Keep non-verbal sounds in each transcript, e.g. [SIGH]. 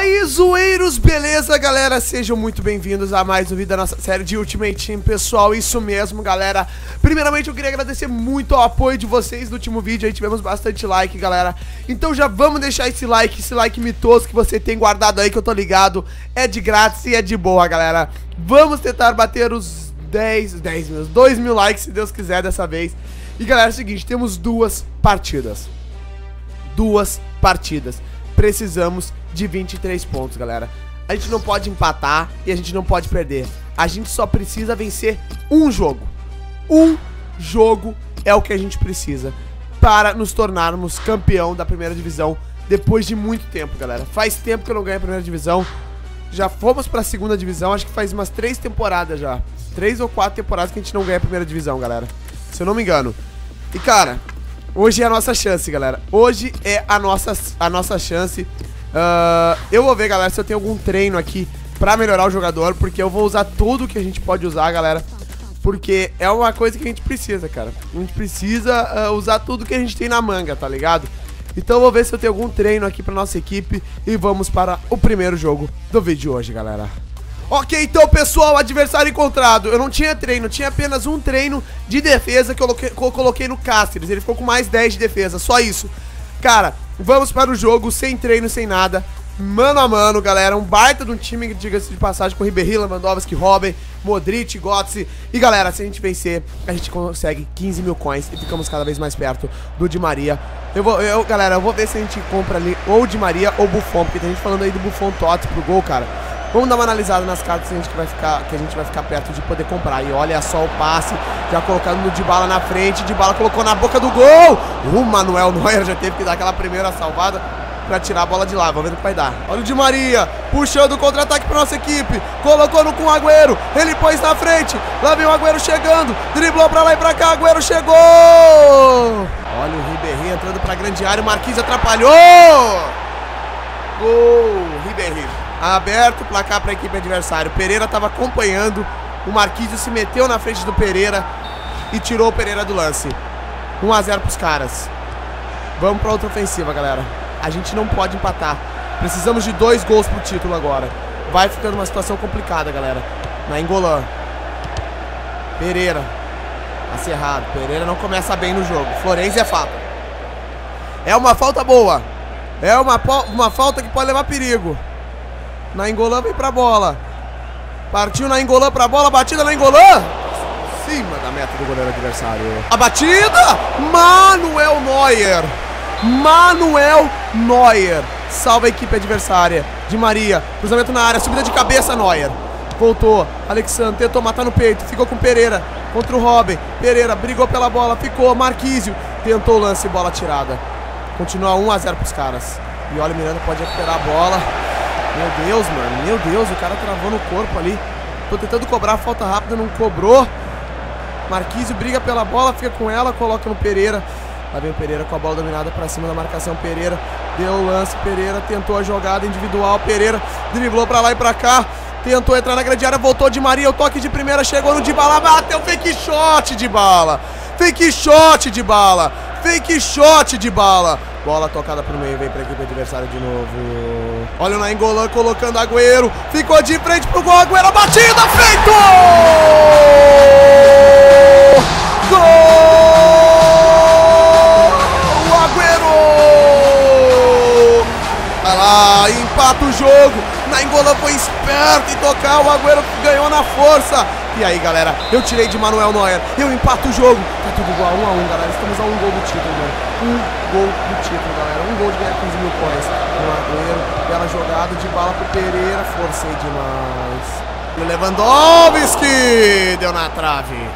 aí, zoeiros, beleza, galera? Sejam muito bem-vindos a mais um vídeo da nossa série de Ultimate Team, pessoal, isso mesmo, galera. Primeiramente, eu queria agradecer muito ao apoio de vocês no último vídeo, aí tivemos bastante like, galera. Então já vamos deixar esse like, esse like mitoso que você tem guardado aí, que eu tô ligado. É de grátis e é de boa, galera. Vamos tentar bater os 10, 10 mil, 2 mil likes, se Deus quiser, dessa vez. E galera, é o seguinte, temos duas partidas. Duas partidas. Precisamos de 23 pontos, galera. A gente não pode empatar e a gente não pode perder. A gente só precisa vencer um jogo. Um jogo é o que a gente precisa para nos tornarmos campeão da primeira divisão depois de muito tempo, galera. Faz tempo que eu não ganho a primeira divisão. Já fomos para a segunda divisão, acho que faz umas três temporadas já. Três ou quatro temporadas que a gente não ganha a primeira divisão, galera. Se eu não me engano. E, cara, hoje é a nossa chance, galera. Hoje é a nossa, a nossa chance Uh, eu vou ver, galera, se eu tenho algum treino aqui pra melhorar o jogador, porque eu vou usar tudo que a gente pode usar, galera. Porque é uma coisa que a gente precisa, cara. A gente precisa uh, usar tudo que a gente tem na manga, tá ligado? Então eu vou ver se eu tenho algum treino aqui pra nossa equipe e vamos para o primeiro jogo do vídeo de hoje, galera. Ok, então, pessoal, adversário encontrado. Eu não tinha treino, tinha apenas um treino de defesa que eu coloquei, no Cáceres. Ele ficou com mais 10 de defesa, só isso. Cara, vamos para o jogo sem treino, sem nada. Mano a mano, galera. Um baita de um time, diga-se de passagem, com Ribéry, Lewandowski, Robin, Modric, Götze. E galera, se a gente vencer, a gente consegue 15 mil coins e ficamos cada vez mais perto do Di Maria. Eu vou, eu, galera, eu vou ver se a gente compra ali ou Di Maria ou Buffon, porque tem gente falando aí do Buffon Tots pro gol, cara. Vamos dar uma analisada nas cartas que a gente vai ficar, que a gente vai ficar perto de poder comprar. E olha só o passe, já colocando no Dybala na frente. Dybala colocou na boca do gol. O Manuel Neuer já teve que dar aquela primeira salvada para tirar a bola de lá. Vamos ver o que vai dar. Olha o Di Maria, puxando o contra-ataque para nossa equipe. Colocou no com o Agüero. Ele pôs na frente. Lá vem o Agüero chegando. Driblou para lá e para cá. Agüero chegou. Olha o Ribéry entrando para grande área. O Marquinhos atrapalhou. Gol, Ribéry. Aberto o placar para a equipe adversária. O Pereira estava acompanhando. O Marquinhos se meteu na frente do Pereira e tirou o Pereira do lance. 1 a 0 para os caras. Vamos para outra ofensiva, galera. A gente não pode empatar. Precisamos de dois gols pro título agora. Vai ficando uma situação complicada, galera. Na Engolã. Pereira. Acerrado. Pereira não começa bem no jogo. Florenzi é falta. É uma falta boa. É uma, uma falta que pode levar perigo. Na Engolã vem pra bola. Partiu na Engolã pra bola, batida na Engolã. Cima da meta do goleiro adversário. A batida! Manuel Neuer. Manuel Neuer. Salva a equipe adversária. De Maria. Cruzamento na área. Subida de cabeça, Neuer. Voltou. Alexandre tentou matar no peito. Ficou com Pereira. Contra o Robin. Pereira brigou pela bola. Ficou. Marquísio. Tentou o lance. Bola tirada. Continua 1 a 0 pros caras. E olha, o Miranda pode recuperar a bola. Meu Deus, mano. Meu Deus, o cara travou no corpo ali. Tô tentando cobrar a falta rápida, não cobrou. Marquísio briga pela bola, fica com ela, coloca no Pereira. Lá vem o Pereira com a bola dominada pra cima da marcação. Pereira deu o lance. Pereira tentou a jogada individual. Pereira driblou pra lá e pra cá. Tentou entrar na grande área, voltou de Maria. O toque de primeira chegou no de bala. Bateu fake shot de bala. Fake shot de bala. Fake shot de bala. Bola tocada pro meio, vem pra equipe adversária de novo. Olha o Nainggolan colocando Agüero. Ficou de frente pro gol. Agüero, a batida, feito! Gol! Agüero! Vai lá, empata o jogo. Nainggolan foi esperto em tocar. O Agüero ganhou na força. E aí, galera, eu tirei de Manuel Neuer. Eu empato o jogo. Tá tudo igual, um a um, galera. Estamos a um gol do título, mano. Um gol do título, galera. Um gol de ganhar 15 mil coins. O Agüero, bela jogada de bala pro Pereira. Forcei demais. E Lewandowski deu na trave.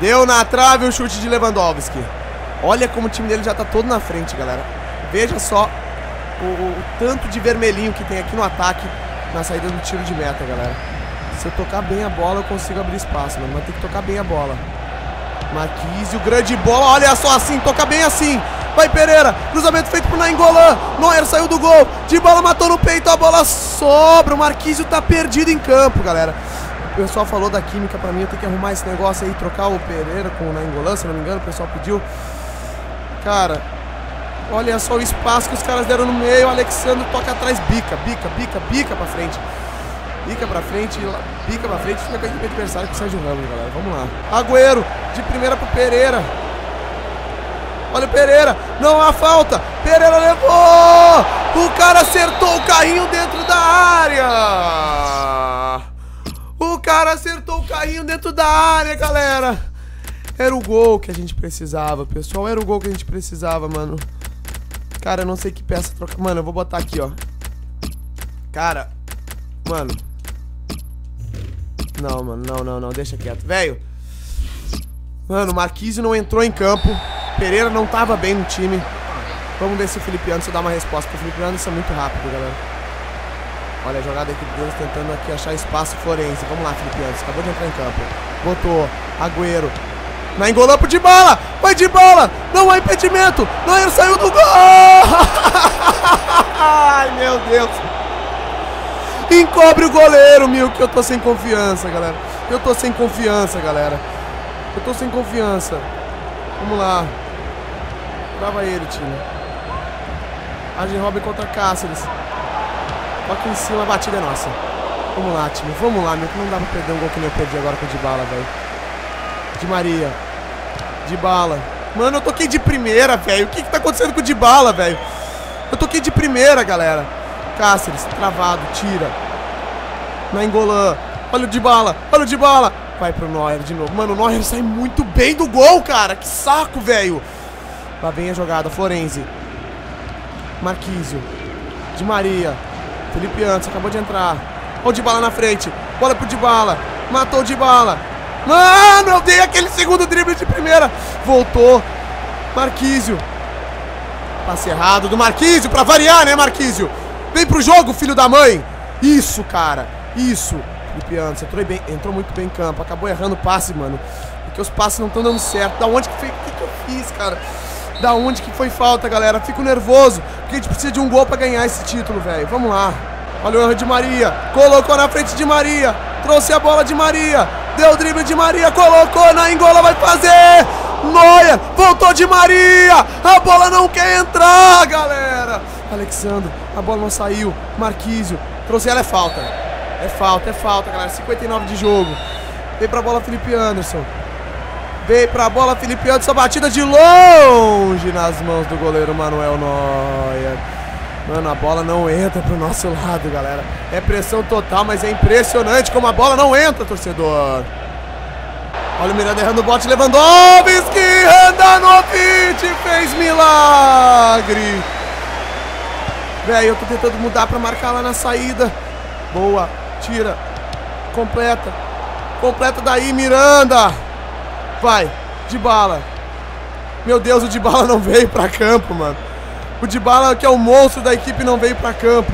Deu na trave o chute de Lewandowski. Olha como o time dele já tá todo na frente, galera. Veja só o, o, tanto de vermelhinho que tem aqui no ataque na saída do tiro de meta, galera. Se eu tocar bem a bola, eu consigo abrir espaço, mano. Mas tem que tocar bem a bola. Marquise, o grande bola. Olha só assim, toca bem assim. Vai Pereira, cruzamento feito pro Nainggolan. Neuer saiu do gol. De bola matou no peito, a bola sobra. O Marquísio tá perdido em campo, galera. O pessoal falou da química pra mim, eu tenho que arrumar esse negócio aí, trocar o Pereira com o Nainggolan, se não me engano, o pessoal pediu. Cara, Olha só o espaço que os caras deram no meio. Alexandre toca atrás, bica, bica, bica, bica pra frente. Bica pra frente, bica pra frente, fica com o adversário com o Sérgio Ramos, galera. Vamos lá. Agüero, de primeira pro Pereira. Olha o Pereira, não há falta. Pereira levou! O cara acertou o carrinho dentro da área. O cara acertou o carrinho dentro da área, galera. Era o gol que a gente precisava, pessoal. Era o gol que a gente precisava, mano. Cara, eu não sei que peça trocar. Mano, eu vou botar aqui, ó. Cara, mano. Não, mano, não, não, não. Deixa quieto. Velho. Mano, Marquise não entrou em campo. Pereira não tava bem no time. Vamos ver se o Felipe Anderson dá uma resposta. Porque o Felipe Anderson é muito rápido, galera. Olha a jogada aqui deles tentando aqui achar espaço Florense. Vamos lá, Felipe Anderson. Acabou de entrar em campo. Botou. Agüero. Na engolapo de bala. Vai de bola. Não há impedimento. Não, ele saiu do gol. [LAUGHS] Ai, meu Deus. Encobre o goleiro, meu, que eu tô sem confiança, galera. Eu tô sem confiança, galera. Eu tô sem confiança. Vamos lá. Trava ele, time. Arjen Robin contra Cáceres. Toca em cima, a batida é nossa. Vamos lá, time. Vamos lá, meu. Que não dá pra perder um gol que nem eu perdi agora com o de bala, velho. De Maria. De bala. Mano, eu toquei de primeira, velho. O que que tá acontecendo com o de bala, velho? Eu toquei de primeira, galera. Cáceres, travado, tira. Na Engolã. Olha o de bala. Olha o de bala. Vai pro Neuer de novo. Mano, o Neuer sai muito bem do gol, cara. Que saco, velho. Lá vem a jogada. Florenzi. Marquísio. De Maria. Felipe Antes acabou de entrar. Olha o de bala na frente. Bola pro de bala. Matou o de bala. Mano, eu dei aquele segundo drible de primeira. Voltou. Marquísio. Passe errado do Marquísio, pra variar, né, Marquísio? Vem pro jogo, filho da mãe. Isso, cara. Isso. Felipe Anderson entrou, bem, entrou muito bem em campo. Acabou errando o passe, mano. Porque os passes não estão dando certo. Da onde que foi? O que, que eu fiz, cara? Da onde que foi falta, galera? Fico nervoso. Porque a gente precisa de um gol pra ganhar esse título, velho. Vamos lá. Olha o erro de Maria. Colocou na frente de Maria. Trouxe a bola de Maria. Deu o drible de Maria. Colocou na engola. Vai fazer. Noia. Voltou de Maria. A bola não quer entrar, galera. Alexandre. A bola não saiu. Marquísio. Trouxe ela. É falta. É falta, é falta, galera. 59 de jogo. Veio pra bola Felipe Anderson. Veio pra bola Felipe Anderson. Batida de longe nas mãos do goleiro Manuel Neuer. Mano, a bola não entra pro nosso lado, galera. É pressão total, mas é impressionante como a bola não entra, torcedor. Olha o Miranda errando o bote. Lewandowski! Randanovic fez milagre! Velho, eu tô tentando mudar pra marcar lá na saída. Boa. Tira. Completa. Completa daí, Miranda. Vai. De bala. Meu Deus, o de bala não veio pra campo, mano. O de bala, que é o monstro da equipe, não veio pra campo.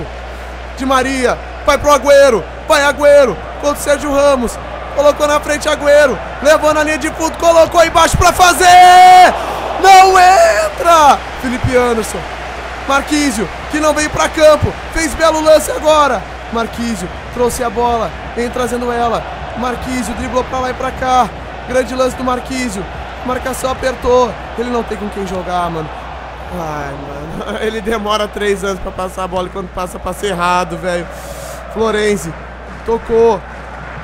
De Maria. Vai pro Agüero. Vai, Agüero. Contra o Sérgio Ramos. Colocou na frente Agüero. Levou na linha de fundo. Colocou embaixo pra fazer. Não entra. Felipe Anderson. Marquísio, que não veio pra campo. Fez belo lance agora. Marquísio trouxe a bola. Vem trazendo ela. Marquísio driblou pra lá e pra cá. Grande lance do Marquísio. Marcação apertou. Ele não tem com quem jogar, mano. Ai, mano. [LAUGHS] Ele demora três anos pra passar a bola e quando passa, passa errado, velho. Florenzi. Tocou.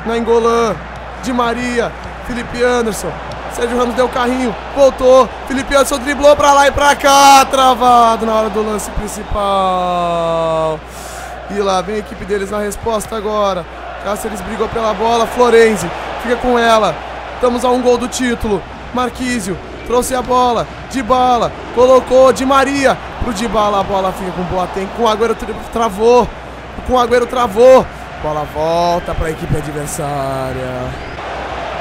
Na Engolã. De Maria. Felipe Anderson. Sérgio Ramos deu carrinho. Voltou. Felipe Anderson driblou pra lá e pra cá. Travado na hora do lance principal. E lá vem a equipe deles na resposta agora. Cáceres brigou pela bola. Florenzi fica com ela. Estamos a um gol do título. Marquísio trouxe a bola. De bala. Colocou de Maria pro de bala. A bola fica com Boateng. Com o Agüero travou. Com o Agüero travou. Bola volta para a equipe adversária.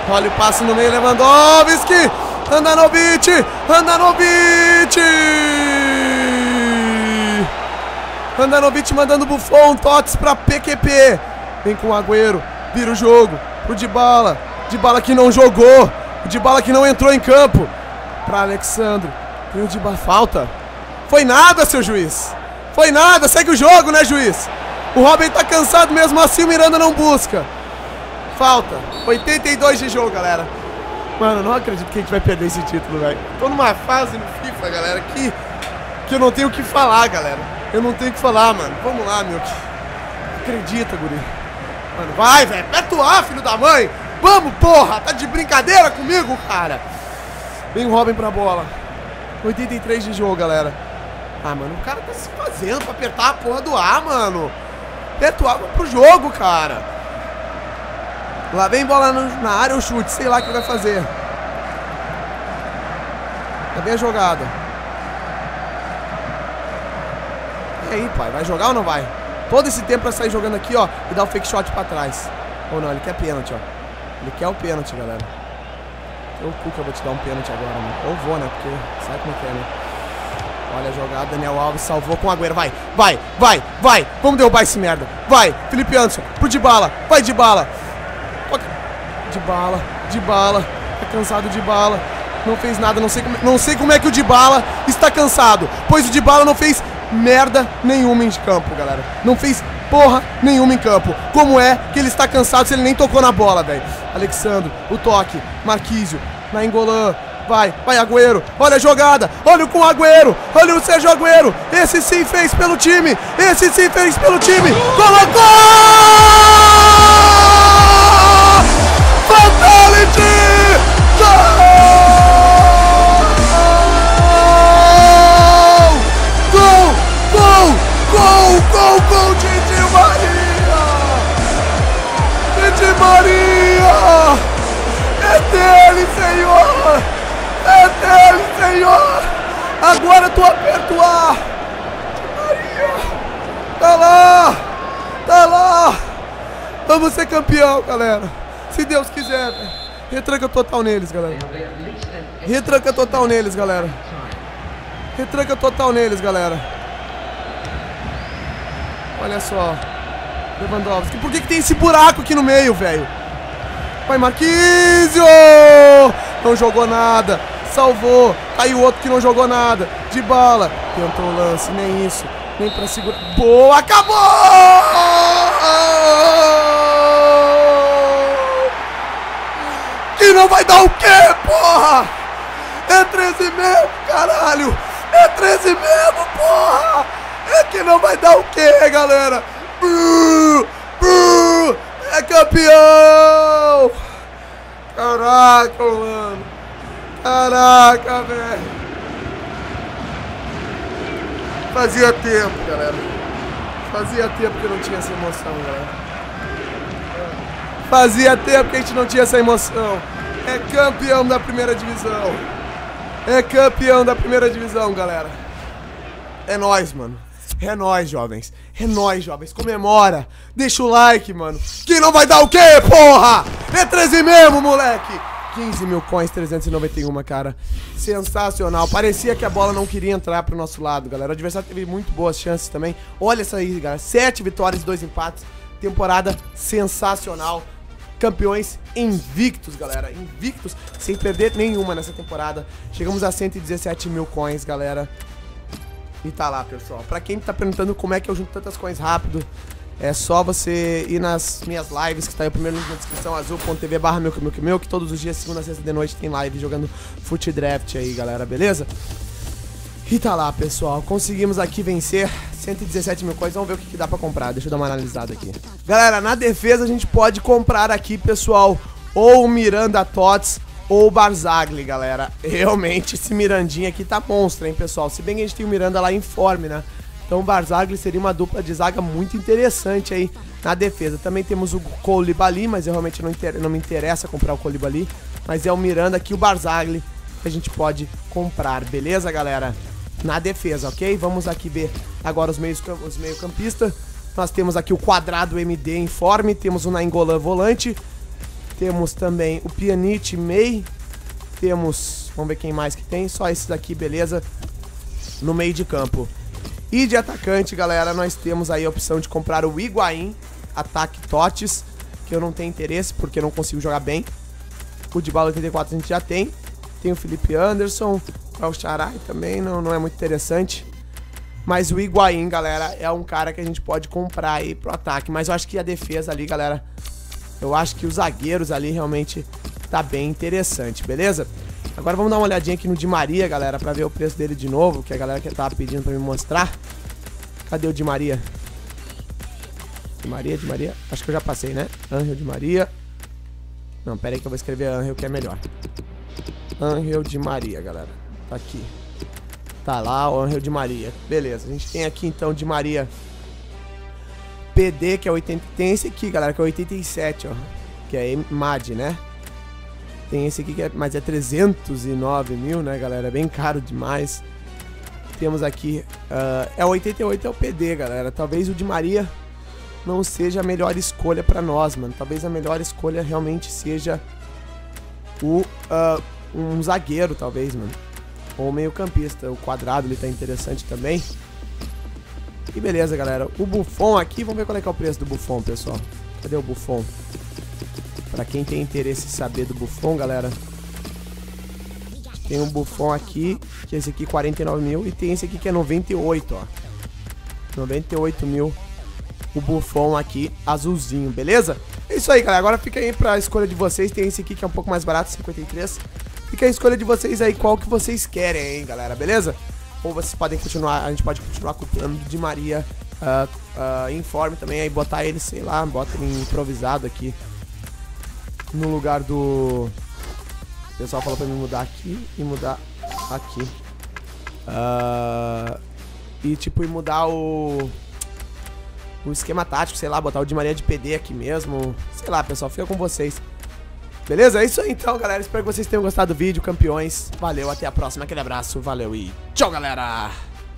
Olha o passe no meio. Lewandowski. Andanovic. Andanovic. Andanovic mandando Buffon, toques para PQP. Vem com o Agüero, vira o jogo. O de bala, de bala que não jogou. De bala que não entrou em campo. Para Alexandre. Tem o de bala. Falta. Foi nada, seu juiz. Foi nada. Segue o jogo, né, juiz? O Robin tá cansado mesmo assim. O Miranda não busca. Falta. 82 de jogo, galera. Mano, não acredito que a gente vai perder esse título, velho. Tô numa fase no FIFA, galera, que que eu não tenho o que falar, galera. Eu não tenho o que falar, mano. Vamos lá, meu. Acredita, guri. Mano, vai, velho. Aperta o A, filho da mãe. Vamos, porra. Tá de brincadeira comigo, cara. Vem o Robin pra bola. 83 de jogo, galera. Ah, mano, o cara tá se fazendo pra apertar a porra do A, mano. Aperta o A pro jogo, cara. Lá vem bola na área ou chute. Sei lá o que vai fazer. Tá bem a jogada. E aí, pai? Vai jogar ou não vai? Todo esse tempo pra sair jogando aqui, ó, e dar o fake shot pra trás. Ou não, ele quer pênalti, ó. Ele quer o pênalti, galera. Eu cu que eu vou te dar um pênalti agora, mano. Ou vou, né? Porque sabe como é que é, né? Olha a jogada, Daniel Alves salvou com o Agüero. Vai, vai, vai, vai. Vamos derrubar esse merda. Vai, Felipe Anderson, pro de bala. Vai de bala. De bala, de bala. Tá cansado de bala. Não fez nada, não sei como, não sei como é que o de bala está cansado. Pois o de bala não fez merda nenhuma em campo, galera. Não fez porra nenhuma em campo. Como é que ele está cansado se ele nem tocou na bola, velho? Alexandre, o toque, Marquísio, na Engolan. Vai, vai Agüero, olha a jogada, olha com o Agüero, olha o Sérgio Agüero, esse sim fez pelo time, esse sim fez pelo time, colocou! Fatality! Senhor! Agora tu aperta o ar! Maria! Tá lá! Tá lá! Vamos ser campeão, galera! Se Deus quiser, velho. Retranca total neles, galera. Retranca total neles, galera. Retranca total neles, galera. Olha só. Lewandowski. Por que, que tem esse buraco aqui no meio, velho? Vai, Marquísio! Não jogou nada. Salvou. Aí o outro que não jogou nada. De bala. Tentou o lance. Nem isso. Nem pra segurar. Boa! Acabou! Que não vai dar o quê, porra? É 13 mesmo, caralho! É 13 mesmo, porra! É que não vai dar o quê, galera? É campeão! Caraca, mano! Caraca, velho! Fazia tempo, galera. Fazia tempo que não tinha essa emoção, galera. Fazia tempo que a gente não tinha essa emoção. É campeão da primeira divisão. É campeão da primeira divisão, galera. É nóis, mano. É nóis, jovens. É nóis, jovens. Comemora. Deixa o like, mano. Que não vai dar o quê, porra? É 13 mesmo, moleque. 15 mil coins, 391, cara. Sensacional. Parecia que a bola não queria entrar pro nosso lado, galera. O adversário teve muito boas chances também. Olha essa aí, galera. Sete vitórias e dois empates. Temporada sensacional campeões invictos, galera. Invictos, sem perder nenhuma nessa temporada. Chegamos a 117 mil coins, galera. E tá lá, pessoal. Pra quem tá perguntando como é que eu junto tantas coins rápido, é só você ir nas minhas lives, que tá aí o primeiro link na descrição, azul.tv barra meu, meu, meu, que todos os dias, segunda sexta de noite, tem live jogando Foot Draft aí, galera, beleza? E tá lá, pessoal. Conseguimos aqui vencer 117 mil coins. Vamos ver o que, que, dá pra comprar. Deixa eu dar uma analisada aqui. Galera, na defesa a gente pode comprar aqui, pessoal, ou o Miranda Tots ou o Barzagli, galera. [LAUGHS] Realmente, esse Mirandinha aqui tá monstro, hein, pessoal. Se bem que a gente tem o Miranda lá em forma, né? Então o Barzagli seria uma dupla de zaga muito interessante aí na defesa. Também temos o Colibali, mas eu realmente não, não me interessa comprar o Colibali. Mas é o Miranda aqui, o Barzagli, que a gente pode comprar, beleza, galera? na defesa, ok? Vamos aqui ver agora os meios os meio. Nós temos aqui o quadrado MD informe, temos o Nainggolan volante, temos também o Pjanic Mei, temos, vamos ver quem mais que tem, só esses aqui, beleza? No meio de campo. E de atacante, galera, nós temos aí a opção de comprar o Higuaín, ataque Totes, que eu não tenho interesse porque não consigo jogar bem. O de bala 84 a gente já tem. Tem o Felipe Anderson, o Charai também não, não é muito interessante. Mas o Higuaín, galera, é um cara que a gente pode comprar aí pro ataque. Mas eu acho que a defesa ali, galera, eu acho que os zagueiros ali realmente tá bem interessante, beleza? Agora vamos dar uma olhadinha aqui no Di Maria, galera, pra ver o preço dele de novo, que a galera que tava pedindo pra me mostrar. Cadê o Di Maria? Di Maria, Di Maria. Acho que eu já passei, né? Angel Di Maria. Não, pera aí que eu vou escrever Angel que é melhor. Angel Di Maria, galera. Tá aqui. Tá lá o Angel Di Maria. Beleza, a gente tem aqui então Di Maria PD, que é 80. Tem esse aqui, galera, que é 87, ó. Que é MAD, né? Tem esse aqui que é, mas é 309 mil, né, galera? É bem caro demais. Temos aqui, uh, é 88 é o PD, galera. Talvez o de Maria não seja a melhor escolha para nós, mano. Talvez a melhor escolha realmente seja o uh, um zagueiro, talvez, mano. Ou meio campista. O quadrado ele tá interessante também. E beleza, galera. O Buffon aqui, vamos ver qual é, é o preço do Buffon, pessoal. Cadê o Buffon? Pra quem tem interesse em saber do Buffon, galera. Tem um Buffon aqui, que é esse aqui 49 mil. E tem esse aqui que é 98, ó. 98 mil. O Buffon aqui, azulzinho, beleza? É isso aí, galera. Agora fica aí pra escolha de vocês. Tem esse aqui que é um pouco mais barato, 53. Fica a escolha de vocês aí, qual que vocês querem, hein, galera, beleza? Ou vocês podem continuar, a gente pode continuar com o plano de Maria uh, uh, informe também, aí botar ele, sei lá, bota ele improvisado aqui no lugar do... O pessoal falou pra mim mudar aqui e mudar aqui. Uh, e tipo, e mudar o... O esquema tático, sei lá, botar o de Maria de PD aqui mesmo. Sei lá, pessoal, fica com vocês. Beleza? É isso aí então, galera. Espero que vocês tenham gostado do vídeo, campeões. Valeu, até a próxima. Aquele abraço, valeu e tchau, galera!